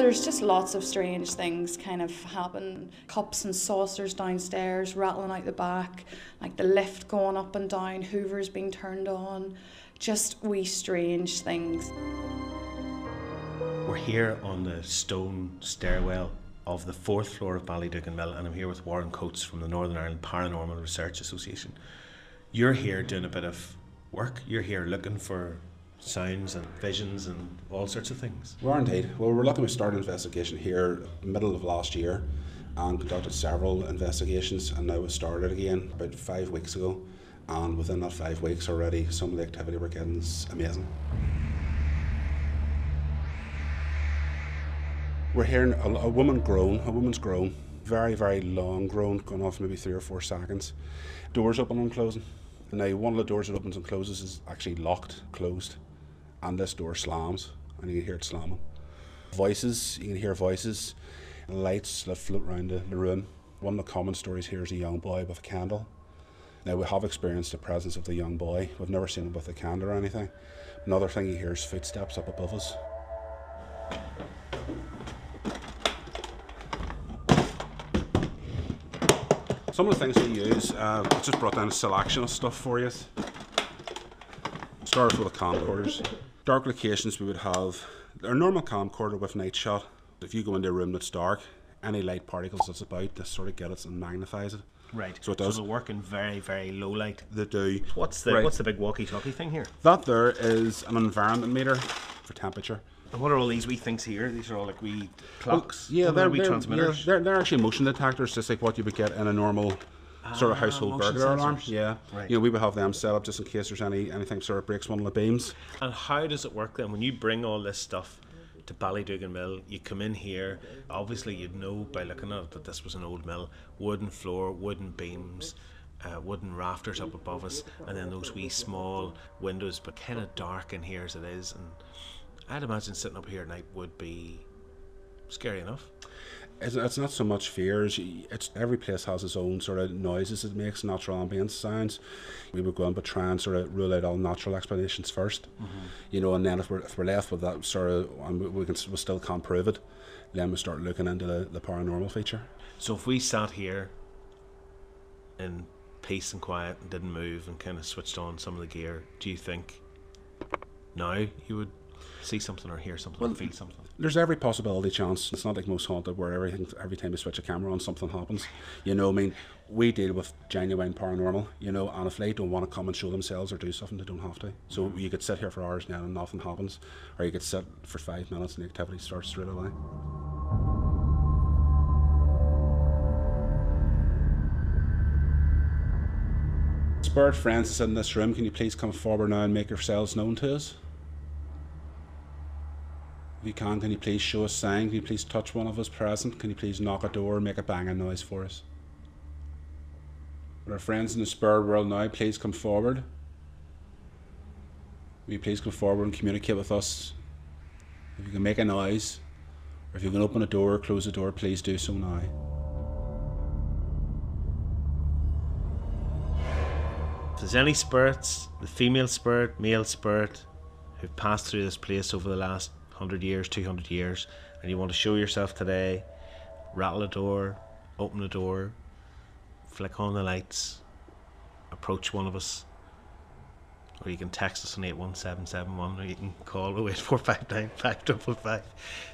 There's just lots of strange things kind of happen. Cups and saucers downstairs rattling out the back, like the lift going up and down, Hoover's being turned on. Just wee strange things. We're here on the stone stairwell of the fourth floor of Ballydugan Mill, and I'm here with Warren Coates from the Northern Ireland Paranormal Research Association. You're here doing a bit of work. You're here looking for sounds and visions and all sorts of things. We are indeed. Well, we're looking to start an investigation here middle of last year and conducted several investigations and now we started again about five weeks ago and within that five weeks already some of the activity we're getting is amazing. We're hearing a, a woman groan, a woman's groan, very, very long groan, going off maybe three or four seconds. Doors opening and closing. Now, one of the doors that opens and closes is actually locked, closed and this door slams, and you can hear it slamming. Voices, you can hear voices, lights that float around the, the room. One of the common stories here is a young boy with a candle. Now, we have experienced the presence of the young boy. We've never seen him with a candle or anything. Another thing you hear is footsteps up above us. Some of the things we use, uh, I just brought down a selection of stuff for you. Start with the camcorders dark locations we would have our normal camcorder with night shot. If you go into a room that's dark, any light particles that's about, this sort of get it and magnifies it. Right. So it does. So work in very, very low light. They do. What's the Right. what's the big walkie-talkie thing here? That there is an environment meter for temperature. And what are all these wee things here? These are all like wee clocks. Yeah, What are they're, wee they're, transmitters. yeah, they're, they're actually motion detectors, just like what you would get in a normal sort of Ah, household motion burglar alarm. Yeah, Right. you know, we would have them set up just in case there's any anything sort of breaks one of the beams. And how does it work then? When you bring all this stuff to Ballydugan Mill, you come in here. Obviously, you'd know by looking at it that this was an old mill. Wooden floor, wooden beams, uh, wooden rafters up above us, and then those wee small windows, but kind of dark in here as it is. And I'd imagine sitting up here at night would be scary enough. It's, it's not so much fears. It's every place has its own sort of noises it makes, natural ambience sounds. We would go in but try and sort of rule out all natural explanations 1st mm-hmm. you know. And then if we're, if we're left with that sort of, and we, we can we still can't prove it, then we start looking into the, the paranormal feature. So if we sat here in peace and quiet and didn't move and kind of switched on some of the gear, do you think now you would see something or hear something or feel something? There's every possibility chance. It's not like most haunted where everything every time you switch a camera on something happens. You know, I mean, we deal with genuine paranormal. You know, and if they don't want to come and show themselves or do something, they don't have to. So mm-hmm. you could sit here for hours now and nothing happens, or you could sit for five minutes and the activity starts straight away. Spirit friends in this room, can you please come forward now and make yourselves known to us? If you can, can you please show us sign? Can you please touch one of us present? Can you please knock a door, make a banging noise for us? Our friends in the spirit world now please come forward? Will you please come forward and communicate with us? If you can make a noise, or if you can open a door or close a door, please do so now. If there's any spirits, the female spirit, male spirit, who've passed through this place over the last 100 years, 200 years, and you want to show yourself today, rattle a door, open a door, flick on the lights, approach one of us, or you can text us on 81771, or you can call 08459 555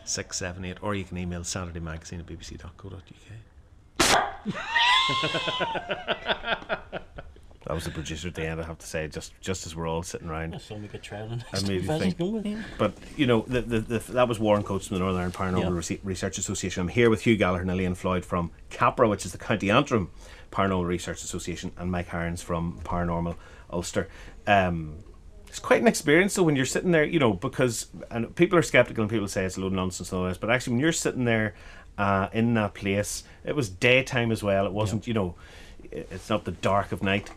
678, or you can email Saturday Magazine at bbc.co.uk. That was the producer at the end. I have to say, just just as we're all sitting around, So we could try. I made you think. But you know, the, the, the, that was Warren Coates from the Northern Ireland Paranormal. Research Association. I'm here with Hugh Gallagher and Elaine Floyd from CAPRA, which is the County Antrim Paranormal Research Association, and Mike Hirons from Paranormal Ulster. Um, it's quite an experience, though, when you're sitting there, you know, because and people are skeptical and people say it's a load of nonsense and all this, but actually, when you're sitting there uh, in that place, it was daytime as well. It wasn't, you know, it's not the dark of night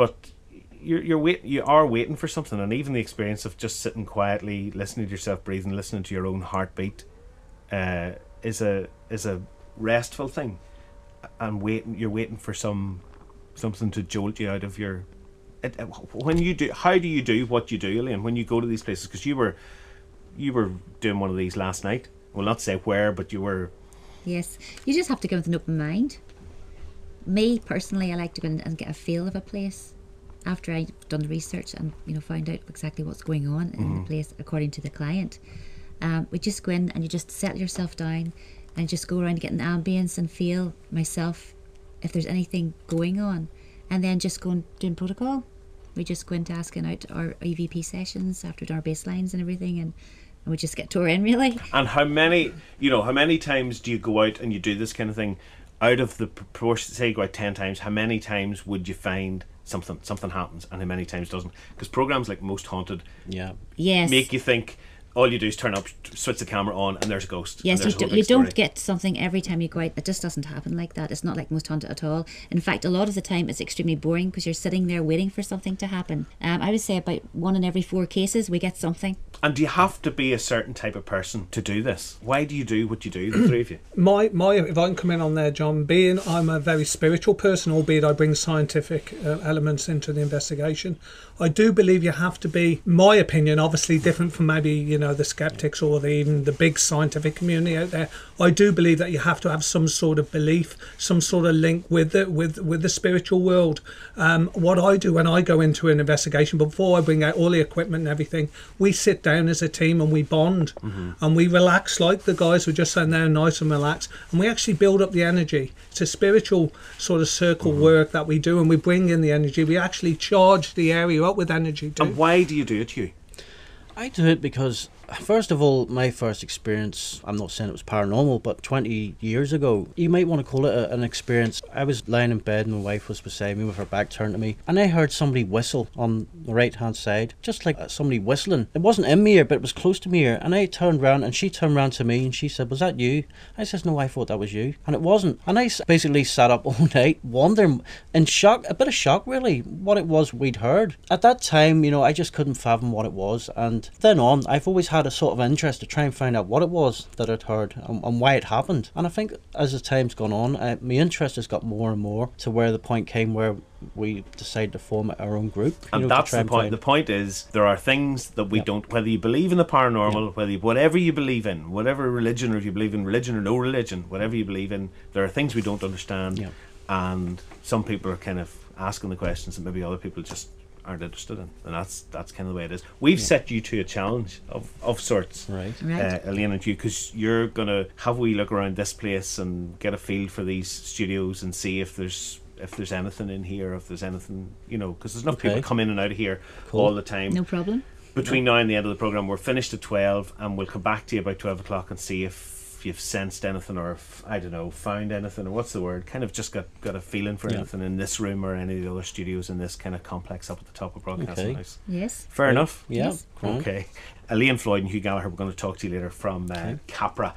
but you're you're wait you are waiting for something, and even the experience of just sitting quietly, listening to yourself breathing, listening to your own heartbeat, uh, is a is a restful thing, and waiting you're waiting for some something to jolt you out of your. It, when you do, how do you do what you do, Elaine? When you go to these places, because you were you were doing one of these last night. We'll not say where, but you were. Yes, you just have to go with an open mind. Me personally, I like to go in and get a feel of a place after I've done the research and you know find out exactly what's going on in the place according to the client. Um, we just go in and you just settle yourself down and just go around and get an ambience and feel myself if there's anything going on, and then just go and doing protocol. We just go into asking out our EVP sessions after doing our baselines and everything, and, and we just get tore in really. And how many, you know, how many times do you go out and you do this kind of thing? Out of the proportion, say you go out ten times, how many times would you find something something happens, and how many times doesn't? Because programs like Most Haunted Yeah. Yes. make you think all you do is turn up, switch the camera on, and there's a ghost. Yes, you, do, you don't get something every time you go out. It just doesn't happen like that. It's not like most haunted at all. In fact, a lot of the time it's extremely boring because you're sitting there waiting for something to happen. Um, I would say about one in every four cases we get something. And do you have to be a certain type of person to do this? Why do you do what you do, the three of you? my my if I can come in on there, John, being I'm a very spiritual person, albeit I bring scientific uh, elements into the investigation. I do believe you have to be, my opinion, obviously different from maybe you know the skeptics or the, even the big scientific community out there. I do believe that you have to have some sort of belief, some sort of link with the with with the spiritual world. Um, what I do when I go into an investigation, before I bring out all the equipment and everything, we sit down as a team and we bond and we relax like the guys were just sitting there nice and relaxed and we actually build up the energy. It's a spiritual sort of circle work that we do and we bring in the energy. We actually charge the area up with energy too. And why do you do it, Hugh? I do it because, first of all, my first experience, I'm not saying it was paranormal, but 20 years ago, you might want to call it a, an experience. I was lying in bed and my wife was beside me with her back turned to me, and I heard somebody whistle on the right hand side, just like uh, somebody whistling. It wasn't in my ear, but it was close to my ear, and I turned round and she turned round to me and she said, Was that you? I says, No, I thought that was you. And it wasn't. And I basically sat up all night wondering, in shock, a bit of shock really, what it was we'd heard. At that time, you know, I just couldn't fathom what it was, and then on, I've always had a sort of interest to try and find out what it was that I'd heard and, and why it happened. And I think as the time's gone on, uh, my interest has got more and more to where the point came where we decided to form our own group. And know, that's the and point. find- The point is there are things that we Yep. don't. Whether you believe in the paranormal, whether you, whatever you believe in, whatever religion, or if you believe in religion or no religion, whatever you believe in, there are things we don't understand, Yep. and some people are kind of asking the questions and maybe other people just aren't interested in, and that's that's kind of the way it is. We've set you to a challenge of of sorts. Right. Right. Uh, Elaine and you, because you're gonna have we look around this place and get a feel for these studios and see if there's if there's anything in here, if there's anything, you know, because there's enough people Okay. come in and out of here Cool. all the time. No problem. Between now and the end of the program, we're finished at twelve, and we'll come back to you about twelve o'clock and see if you've sensed anything or if I don't know found anything or what's the word? Kind of just got got a feeling for Yeah. anything in this room or any of the other studios in this kind of complex up at the top of Broadcasting Okay. House. Yes. Fair enough. Yeah. Yes. grand. Okay. Elaine Floyd and Hugh Gallagher, we're going to talk to you later from uh, Okay. Capra.